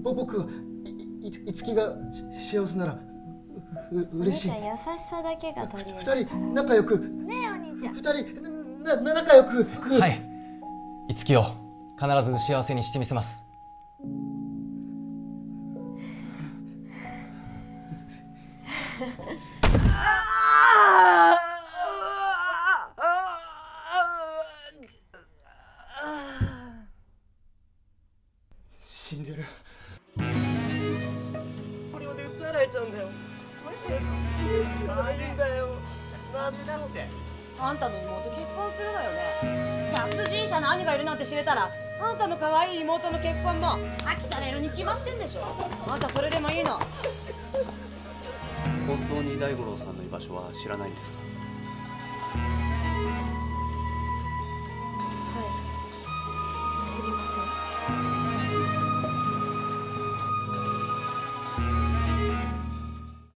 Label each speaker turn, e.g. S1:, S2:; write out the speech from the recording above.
S1: ぼ僕はいいいつきがし幸せならうう嬉しい。
S2: お兄ちゃん優しさだけが取り
S1: 二人仲良く。
S2: ねえお兄ちゃん。
S1: 二人なな仲良く。
S3: はい。樹を必ず幸せにしてみせます。
S1: 死んでる
S4: えちゃうんだよ。辛いんだよなんでだって
S5: あんたの妹結婚する。のよね殺人者の兄がいる。なんて知れたらあんたの可愛い妹の結婚も破棄される。に決まってんでしょあんたそれでもいいの
S6: 本当に大五郎さんの居場所は知らないんですか